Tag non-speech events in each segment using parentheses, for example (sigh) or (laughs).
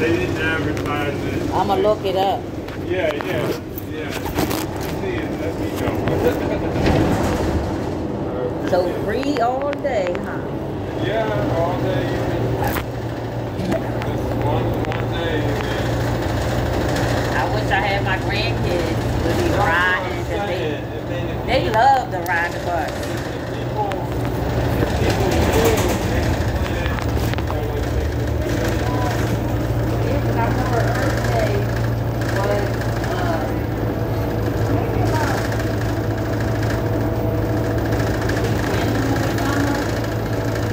They didn't advertise it. I'm gonna look it up. Yeah, yeah, yeah. See it, let me know. So free all day, huh? Yeah, all day. Just one, one day, man. I wish I had my grandkids to be riding. They, And then if they love to ride the bus. people, if people do, they Yeah, 'cause I remember Earth Day was, uh, maybe about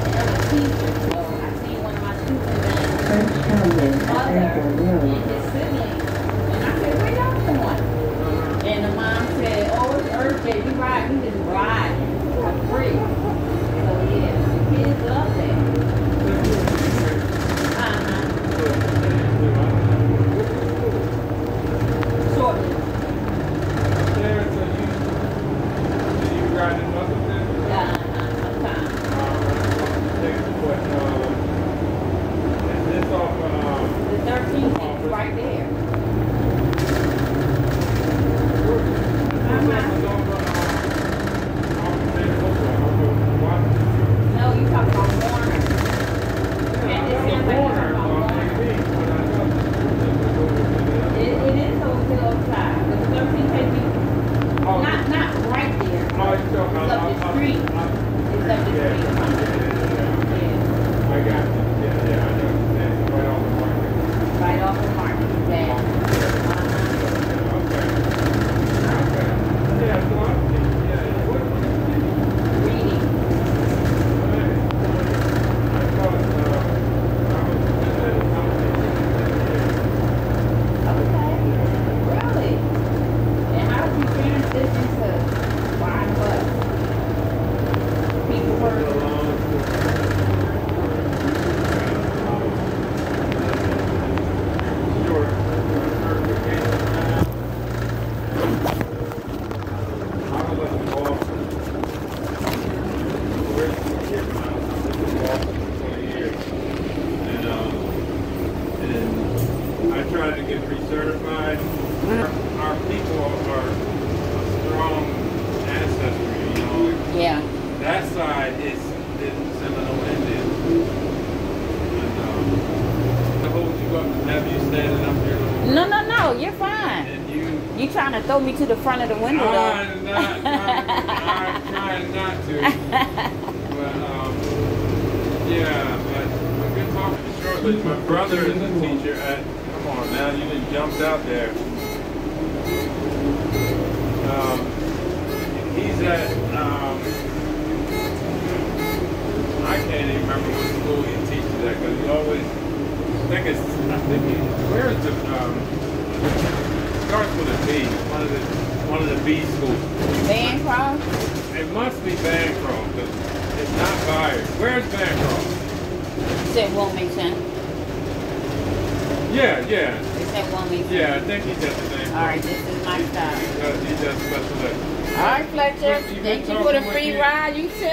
And I was teachers, so I seen one of my students and First his siblings. And I said, where y'all going? And the mom said, oh, it's Earth Day. We ride, we just ride for free. So yeah, the kids love that. Uh-huh. Shortly. there, so you, so you riding buses then? Uh-huh. Sometimes. What, uh, is this off, um, The 13th is right there. No, you talking about Warner. It, it is over to the other side. But the 13th takes you, not, not right It's up the street. It's up the street. Yeah. I got you. Yeah, yeah, I know. That's right off the market. Right off the market. Yeah. Uh-huh. Okay. Okay. Yeah, so I, yeah, what, Reading. I thought, uh, I was at a company. Okay. Really? And how did you transition to ride a bus? People were, Tried to get recertified. Our, our people are a strong ancestry, you know. yeah. That side is, is Seminole Indian. And, um, I hold you up and have you standing up here. No, no, no. You're fine. And you, You trying to throw me to the front of the window I'm not, I'm trying not to. (laughs) But, um, yeah, but I'm talking to shortly. My brother is a teacher at, come on now, you didn't jump out there. Um, he's at, um, I can't even remember what school he teaches at, because he always, I think it's, I think he, where is the, um, starts with a B, one of the, one of the B schools. Bancroft? It must be Bancroft, because it's not Byers. Where's Bancroft? Said Wilmington. Yeah, yeah, They said Wilmington. yeah, I think he's at the Bancroft. All right, this is my stop. He does, he does special ed. All right, Fletcher. You Thank you for the free you? ride. You too.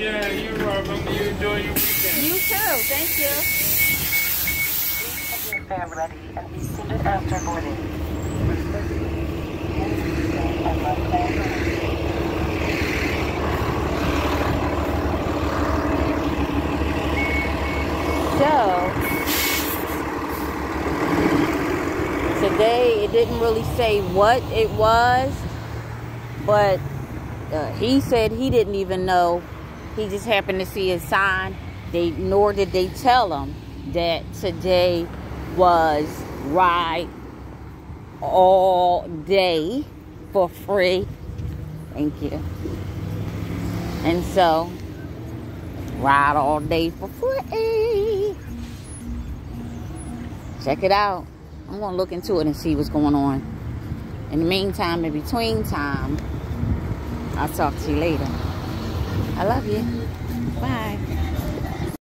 Yeah, you're welcome. You enjoy your weekend. You too. Thank you. Please have your fare ready and be seated after boarding. So today it didn't really say what it was, but uh, he said he didn't even know. He just happened to see a sign. They nor did they tell him that today was ride all day for free. Thank you. And so ride all day for free. Check it out. I'm gonna look into it and see what's going on. In the meantime, in between time, I'll talk to you later. I love you. Bye.